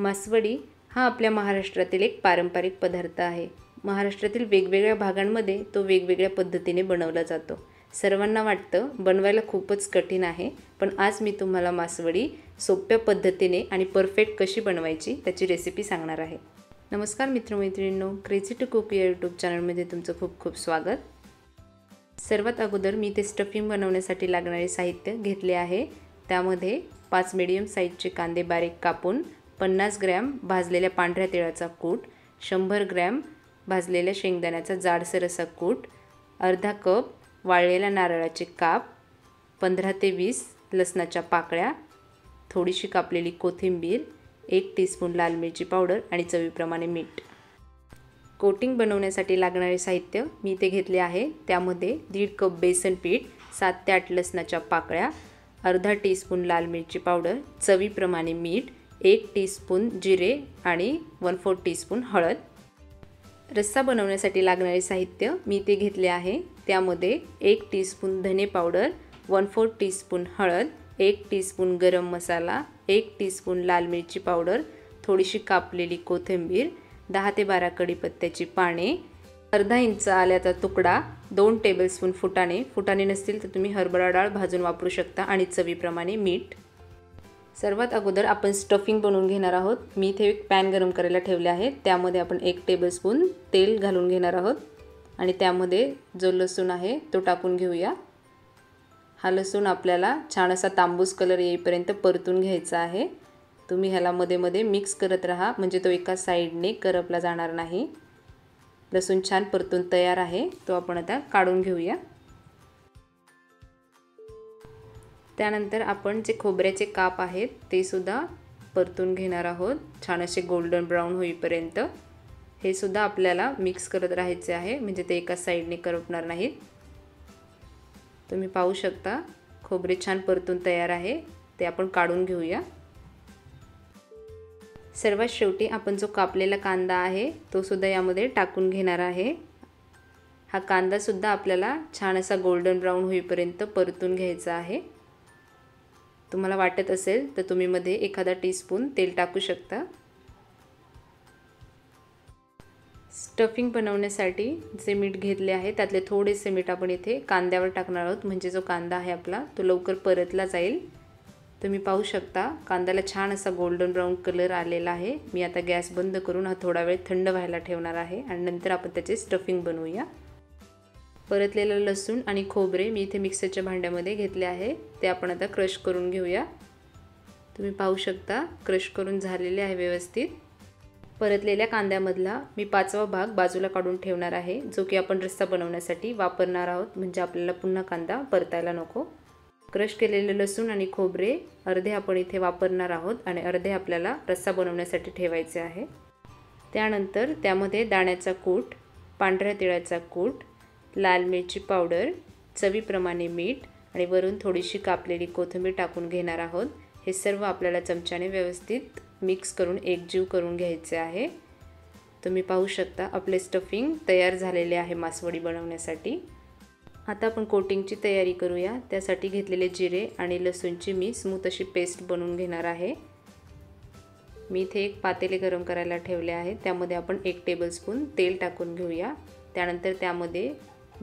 मासवडी हा आपल्या महाराष्ट्रातील एक पारंपरिक पदार्थ आहे. महाराष्ट्रातील वेगवेगळ्या भागांमध्ये तो वेगवेगळ्या पद्धतीने बनवला जातो. सर्वांना वाटतं बनवायला खूपच कठीण आहे पण आज मी तुम्हाला मासवडी सोप्या पद्धतीने आणि परफेक्ट कशी बनवायची त्याची रेसिपी सांगणार आहे. नमस्कार मित्रमैत्रिणींनो क्रेझी टू कुक या यूट्यूब चॅनलमध्ये तुमचं खूप खूप स्वागत. सर्वात अगोदर मी ते स्टफिंग बनवण्यासाठी लागणारे साहित्य घेतले आहे. त्यामध्ये पाच मिडियम साईजचे कांदे बारीक कापून पन्नास ग्रॅम भाजलेल्या पांढऱ्या तिळाचा कूट शंभर ग्रॅम भाजलेल्या शेंगदाण्याचा जाडसर असा कूट अर्धा कप वाळलेल्या नारळाचे काप पंधरा ते वीस लसणाच्या पाकळ्या थोडीशी कापलेली कोथिंबीर एक टीस्पून लाल मिरची पावडर आणि चवीप्रमाणे मीठ. कोटिंग बनवण्यासाठी लागणारे साहित्य मी ते घेतले आहे. त्यामध्ये दीड कप बेसन पीठ सात ते आठ लसणाच्या पाकळ्या अर्धा टीस्पून लाल मिरची पावडर चवीप्रमाणे मीठ एक टीस्पून जिरे आणि वन फोर टीस्पून हळद. रस्सा बनवण्यासाठी लागणारे साहित्य मी ते घेतले आहे. त्यामध्ये एक टीस्पून धने पावडर वन फोर टीस्पून हळद एक टीस्पून गरम मसाला एक टीस्पून लाल मिरची पावडर थोडीशी कापलेली कोथिंबीर दहा ते बारा कढीपत्त्याची पाने अर्धा इंच आल्याचा तुकडा दोन टेबलस्पून फुटाणे. फुटाणे नसतील तर तुम्ही हरभरा डाळ भाजून वापरू शकता आणि चवीप्रमाणे मीठ. सर्वात अगोदर आपण स्टफिंग बनवून घेणार आहोत. मी इथे एक पॅन गरम करायला ठेवले आहे त्यामध्ये आपण एक टेबलस्पून तेल घालून घेणार आहोत. आणि त्यामध्ये जो लसूण आहे तो टाकून घेऊया. हा लसूण आपल्याला छान असा तांबूस कलर येईपर्यंत परतून घ्यायचा आहे. तुम्ही ह्याला मध्ये मध्ये मिक्स करत राहा. म्हणजे तो एका साईडने करपला जाणार नाही. लसूण छान परतून तयार आहे. तो आपण आता काढून घेऊया. त्यानंतर आपण जे खोबऱ्याचे काप आहेत ते सुद्धा परतून घेणार आहोत. छान असे गोल्डन ब्राऊन होईपर्यंत. हे सुद्धा आपल्याला मिक्स करत राहायचे आहे म्हणजे ते एका साईडने करपणार नाहीत. तुम्ही पाहू शकता खोबरे छान परतून तयार आहे. ते आपण काढून घेऊया. सर्वात शेवटी आपण जो कापलेला कांदा आहे तो सुद्धा यामध्ये टाकून घेणार आहे. हा कांदासुद्धा आपल्याला छान असा गोल्डन ब्राऊन होईपर्यंत परतून घ्यायचा आहे. तुम्हाला वाटत असेल तर तुम्ही मध्ये एखादा टीस्पून तेल टाकू शकता. स्टफिंग बनवण्यासाठी जे मीठ घेतले आहे त्यातले थोडेसे मीठ आपण इथे कांद्यावर टाकणार आहोत. म्हणजे जो कांदा आहे आपला तो लवकर परतला जाईल. तुम्ही पाहू शकता कांद्याला छान असा गोल्डन ब्राऊन कलर आलेला आहे. मी आता गॅस बंद करून हा थोडा वेळ थंड व्हायला ठेवणार आहे. आणि नंतर आपण त्याचे स्टफिंग बनवूया. परतलेलं लसूण आणि खोबरे मी इथे मिक्सरच्या भांड्यामध्ये घेतले आहे. ते आपण आता क्रश करून घेऊया. तुम्ही पाहू शकता क्रश करून झालेले आहे व्यवस्थित. परतलेल्या कांद्यामधला मी पाचवा भाग बाजूला काढून ठेवणार आहे जो की आपण रस्सा बनवण्यासाठी वापरणार आहोत. म्हणजे आपल्याला पुन्हा कांदा परतायला नको. क्रश केलेले लसूण आणि खोबरे अर्धे आपण इथे वापरणार आहोत आणि अर्धे आपल्याला रस्सा बनवण्यासाठी ठेवायचे आहे. त्यानंतर त्यामध्ये दाण्याचा कूट पांढऱ्या तिळाचा कूट लाल मिरची पावडर चवीप्रमाणे मीठ आणि वरून थोडीशी कापलेली कोथिंबीर टाकून घेणार आहोत. हे सर्व आपल्याला चमच्याने व्यवस्थित मिक्स करून एकजीव करून घ्यायचे आहे. तुम्ही पाहू शकता आपले स्टफिंग तयार झालेले आहे मासवडी बनवण्यासाठी. आता आपण कोटिंगची तयारी करूया. त्यासाठी घेतलेले जिरे आणि लसूणची मी स्मूथ अशी पेस्ट बनवून घेणार आहे. मी इथे एक पातेले गरम करायला ठेवले आहे. त्यामध्ये आपण एक टेबलस्पून तेल टाकून घेऊया. त्यानंतर त्यामध्ये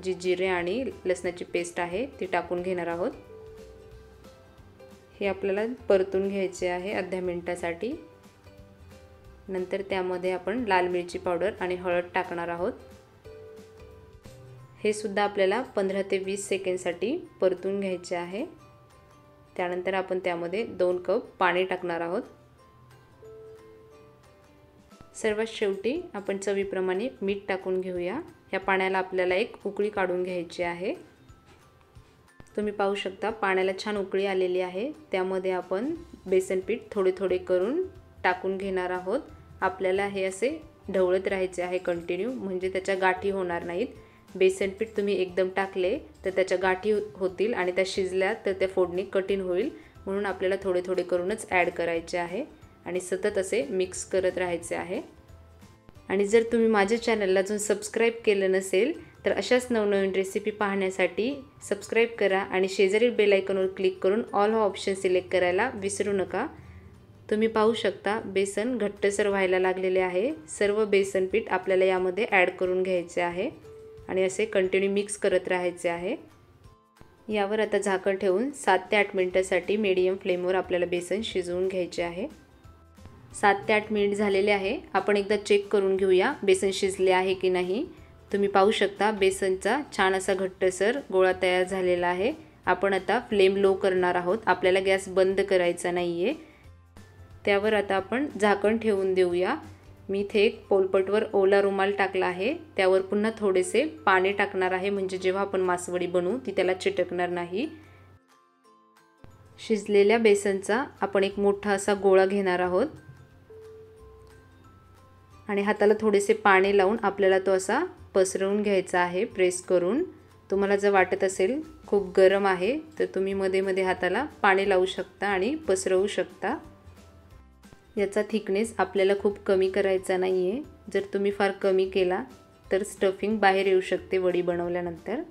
जी जिरे आणि लसणाची पेस्ट आहे ती टाकून घेणार आहोत. हे आपल्याला परतून घ्यायचे आहे अर्ध्या मिनटासाठी. नंतर त्यामध्ये आपण लाल मिरची पावडर आणि हळद टाकणार आहोत. हे सुद्धा आपल्याला पंधरा ते वीस सेकंडसाठी परतून घ्यायचे आहे. त्यानंतर आपण त्यामध्ये दोन कप पाणी टाकणार आहोत. सर्वात शेवटी आपण चवीप्रमाणे मीठ टाकून घेऊया. ह्या पाण्याला आपल्याला एक उकळी काढून घ्यायची आहे. तुम्ही पाहू शकता पाण्याला छान उकळी आलेली आहे. त्यामध्ये आपण बेसन पीठ थोडे थोडे करून टाकून घेणार आहोत. आपल्याला हे असे ढवळत राहायचे आहे कंटिन्यू म्हणजे त्याच्या गाठी होणार नाहीत. बेसन पीठ तुम्ही एकदम टाकले तर त्याच्या गाठी होतील आणि त्या शिजल्या तर त्या फोडणी कठीण होईल. म्हणून आपल्याला थोडे थोडे करूनच ॲड करायचे आहे. आणि सतत असे मिक्स करत राहायचे आहे. आणि जर तुम्ही माझ्या चॅनलला अजून सबस्क्राईब केलं नसेल तर अशाच नवनवीन रेसिपी पाहण्यासाठी सबस्क्राईब करा आणि शेजारील बेल आयकॉनवर क्लिक करून ऑल हा ऑप्शन सिलेक्ट करायला विसरू नका. तुम्ही पाहू शकता बेसन घट्टसर व्हायला लागलेले आहे. सर्व बेसन पीठ आपल्याला यामध्ये ॲड करून घ्यायचे आहे आणि असे कंटिन्यू मिक्स करत राहायचे आहे. यावर आता झाकण ठेवून सात ते आठ मिनटासाठी मीडियम फ्लेमवर आपल्याला बेसन शिजवून घ्यायचे आहे. सात ते आठ मिनिट झालेले आहे. आपण एकदा चेक करून घेऊया बेसन शिजले आहे की नाही. तुम्ही पाहू शकता बेसनचा छान असा घट्टसर गोळा तयार झालेला आहे. आपण आता फ्लेम लो करणार आहोत. आपल्याला गॅस बंद करायचा नाही आहे त्यावर आता आपण झाकण ठेवून देऊया. मी इथे एक पोलपटवर ओला रुमाल टाकला आहे. त्यावर पुन्हा थोडेसे पाणी टाकणार आहे. म्हणजे जेव्हा आपण मासवडी बनवू ती त्याला चिटकणार नाही. शिजलेल्या बेसनचा आपण एक मोठा असा गोळा घेणार आहोत. आणि हाताला थोडेसे पाणी लावून आपल्याला तो असा पसरवून घ्यायचा आहे प्रेस करून. तुम्हाला जर वाटत असेल खूप गरम आहे तर तुम्ही मध्ये मध्ये हाताला पाणी लावू शकता आणि पसरवू शकता. याचा थिकनेस आपल्याला खूप कमी करायचा नाही आहे जर तुम्ही फार कमी केला तर स्टफिंग बाहेर येऊ शकते वडी बनवल्यानंतर.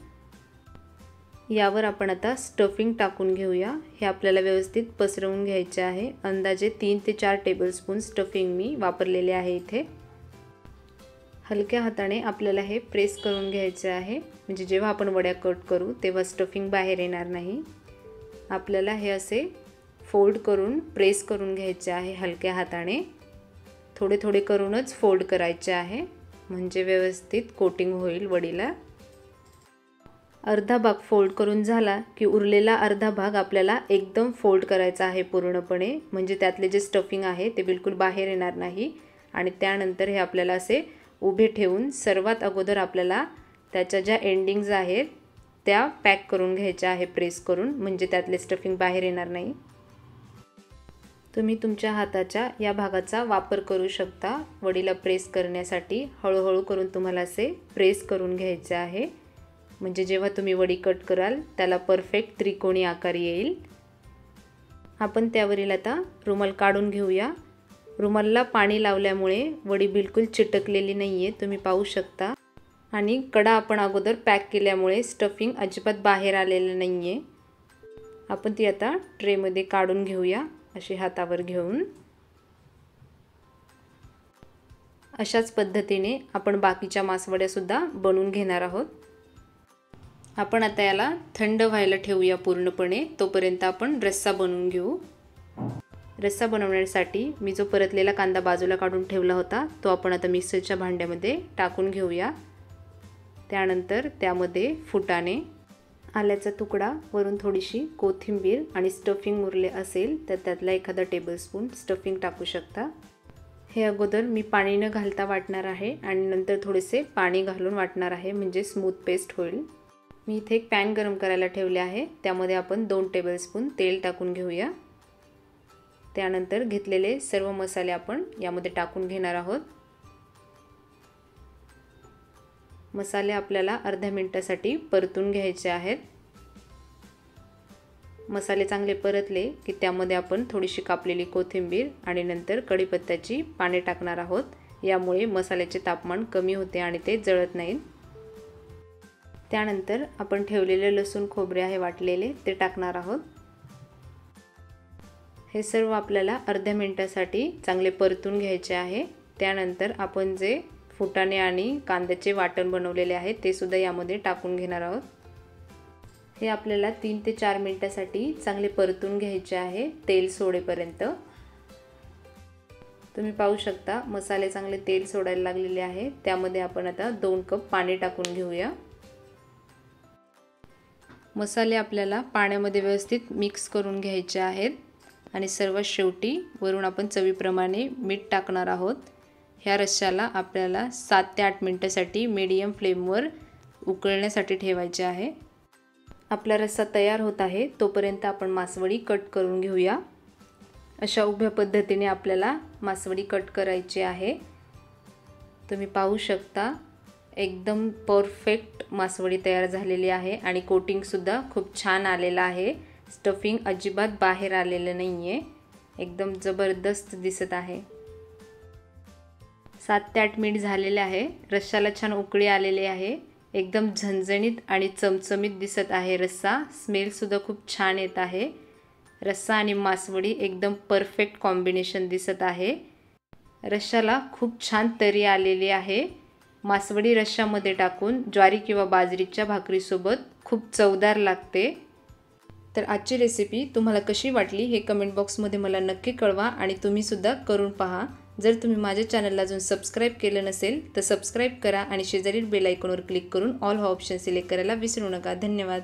यावर आपण आता स्टफिंग टाकून घेऊया. हे आपल्याला व्यवस्थित पसरवून घ्यायचे आहे. अंदाजे तीन ते चार टेबलस्पून स्टफिंग मी वापरलेले आहे इथे. हलक्या हाताने आपल्याला हे प्रेस करून घ्यायचे आहे. म्हणजे जेव्हा आपण वड्या कट करू तेव्हा स्टफिंग बाहेर येणार नाही. आपल्याला हे असे फोल्ड करून प्रेस करून घ्यायचे आहे हलक्या हाताने. थोडे थोडे करूनच फोल्ड करायचे आहे. म्हणजे व्यवस्थित कोटिंग होईल वडीला. अर्धा भाग फोल्ड करून झाला की उरलेला अर्धा भाग आपल्याला एकदम फोल्ड करायचा आहे पूर्णपणे. म्हणजे त्यातले जे स्टफिंग आहे ते बिलकुल बाहेर येणार नाही. आणि त्यानंतर हे आपल्याला असे उभे ठेवून सर्वात अगोदर आपल्याला त्याच्या ज्या एंडिंग्ज आहेत त्या पॅक करून घ्यायच्या आहे प्रेस करून. म्हणजे त्यातले स्टफिंग बाहेर येणार नाही. तुम्ही तुमच्या हाताच्या या भागाचा वापर करू शकता. वडीला प्रेस करण्यासाठी हळूहळू करून तुम्हाला असे प्रेस करून घ्यायचे आहे. म्हणजे जेव्हा तुम्ही वडी कट कराल त्याला परफेक्ट त्रिकोणी आकार येईल. आपण त्यावरील आता रुमाल काढून घेऊया. रुमालला पाणी लावल्यामुळे वडी बिलकुल चिटकलेली नाही आहे तुम्ही पाहू शकता. आणि कडा आपण अगोदर पॅक केल्यामुळे स्टफिंग अजिबात बाहेर आलेलं नाही आहे आपण ती आता ट्रेमध्ये काढून घेऊया अशी हातावर घेऊन. अशाच पद्धतीने आपण बाकीच्या मासवड्यासुद्धा बनवून घेणार आहोत. आपण आता याला थंड व्हायला ठेवूया पूर्णपणे तोपर्यंत आपण रस्सा बनवून घेऊ. रस्सा बनवण्यासाठी मी जो परतलेला कांदा बाजूला काढून ठेवला होता तो आपण आता मिक्सरच्या भांड्यामध्ये टाकून घेऊया. त्यानंतर त्यामध्ये फुटाणे आल्याचा तुकडा वरून थोडीशी कोथिंबीर आणि स्टफिंग उरले असेल तर त्यातला एखादा टेबलस्पून स्टफिंग टाकू शकता. हे अगोदर मी पाणी न घालता वाटणार आहे आणि नंतर थोडेसे पाणी घालून वाटणार आहे म्हणजे स्मूथ पेस्ट होईल. मी इथे एक पॅन गरम करायला ठेवले आहे त्यामध्ये आपण दोन टेबलस्पून तेल टाकून घेऊया. त्यानंतर घेतलेले सर्व मसाले आपण यामध्ये टाकून घेणार आहोत. मसाले आपल्याला अर्ध्या मिनटासाठी परतून घ्यायचे आहेत. मसाले चांगले परतले की त्यामध्ये आपण थोडीशी कापलेली कोथिंबीर आणि नंतर कढीपत्त्याची पाने टाकणार आहोत. यामुळे मसाल्याचे तापमान कमी होते आणि ते जळत नाहीत त्यानंतर आपण ठेवलेले लसूण खोबरे आहे वाटलेले ते टाकणार आहोत. हे सर्व आपल्याला अर्ध्या मिनटासाठी चांगले परतून घ्यायचे आहे. त्यानंतर आपण जे फुटाणे आणि कांद्याचे वाटण बनवलेले आहे ते सुद्धा यामध्ये टाकून घेणार आहोत. हे आपल्याला तीन ते चार मिनटासाठी चांगले परतून घ्यायचे आहे तेल सोडेपर्यंत. तुम्ही पाहू शकता मसाले चांगले तेल सोडायला लागलेले आहे. त्यामध्ये आपण आता दोन कप पाणी टाकून घेऊया. मसाले आपल्याला पाण्यामध्ये व्यवस्थित मिक्स करून घ्यायचे आहेत. आणि सर्वात शेवटी वरून आपण चवीप्रमाणे मीठ टाकणार आहोत. ह्या रश्श्याला आपल्याला सात ते आठ मिनटासाठी मीडियम फ्लेमवर उकळण्यासाठी ठेवायचे आहे. आपला रस्सा तयार होत आहे तोपर्यंत आपण मासवडी कट करून घेऊया. अशा उभ्या पद्धतीने आपल्याला मासवडी कट करायची आहे. तुम्ही पाहू शकता एकदम परफेक्ट मासवडी तयार झालेली आहे आणि कोटिंगसुद्धा खूप छान आलेलं आहे. स्टफिंग अजिबात बाहेर आलेलं नाही आहे एकदम जबरदस्त दिसत आहे. सात ते आठ मिनिट झालेले आहे. रश्शाला छान उकळी आलेली आहे. एकदम झणझणीत आणि चमचमीत दिसत आहे रस्सा. स्मेलसुद्धा खूप छान येत आहे. रस्सा आणि मासवडी एकदम परफेक्ट कॉम्बिनेशन दिसत आहे. रश्शाला खूप छान तरी आलेली आहे. मासवडी रश्श्यामध्ये टाकून ज्वारी किंवा बाजरीच्या भाकरीसोबत खूप चवदार लागते. तर आजची रेसिपी तुम्हाला कशी वाटली हे कमेंट बॉक्समध्ये मला नक्की कळवा आणि तुम्हीसुद्धा करून पहा. जर तुम्ही माझ्या चॅनलला अजून सबस्क्राईब केलं नसेल तर सबस्क्राईब करा आणि शेजारील बेल आयकॉनवर क्लिक करून ऑल हा ऑप्शन सिलेक्ट करायला विसरू नका. धन्यवाद.